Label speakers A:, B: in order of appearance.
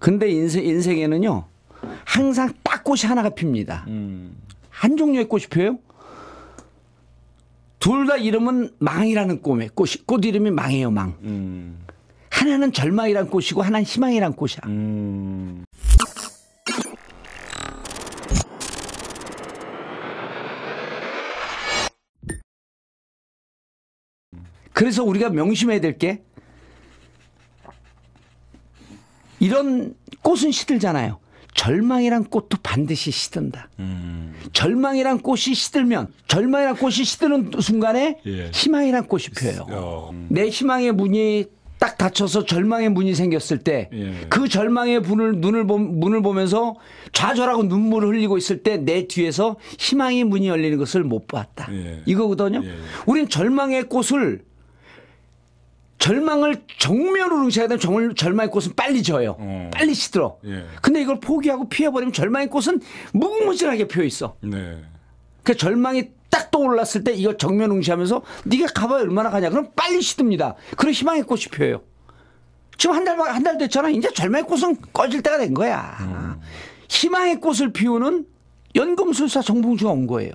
A: 근데 인생, 인생에는요, 항상 딱 꽃이 하나가 핍니다.
B: 음.
A: 한 종류의 꽃이 펴요. 둘 다 이름은 망이라는 꽃에 꽃이 꽃 이름이 망이에요 망.
B: 음.
A: 하나는 절망이란 꽃이고 하나는 희망이란 꽃이야.
B: 음.
A: 그래서 우리가 명심해야 될 게 이런 꽃은 시들잖아요. 절망이란 꽃도 반드시 시든다.
B: 음.
A: 절망이란 꽃이 시들면 절망이란 꽃이 시드는 순간에
B: 예.
A: 희망이란 꽃이 펴요.
B: 어. 음.
A: 내 희망의 문이 딱 닫혀서 절망의 문이 생겼을 때그
B: 예.
A: 절망의 문을 눈을 보, 문을 보면서 좌절하고 눈물을 흘리고 있을 때 내 뒤에서 희망의 문이 열리는 것을 못 봤다.
B: 예.
A: 이거거든요.
B: 예, 예.
A: 우린 절망의 꽃을 절망을 정면으로 응시하게 되면 정- 절망의 꽃은 빨리 져요.
B: 어.
A: 빨리 시들어.
B: 예.
A: 근데 이걸 포기하고 피해버리면 절망의 꽃은 무궁무진하게 피어 있어.
B: 네.
A: 그 절망이 딱 떠올랐을 때 이걸 정면 응시하면서 네가 가봐야 얼마나 가냐. 그럼 빨리 시듭니다. 그럼 희망의 꽃이 피어요. 지금 한 달, 한 달 됐잖아. 이제 절망의 꽃은 꺼질 때가 된 거야. 희망의 꽃을 피우는 연금술사 정봉주가 온 거예요.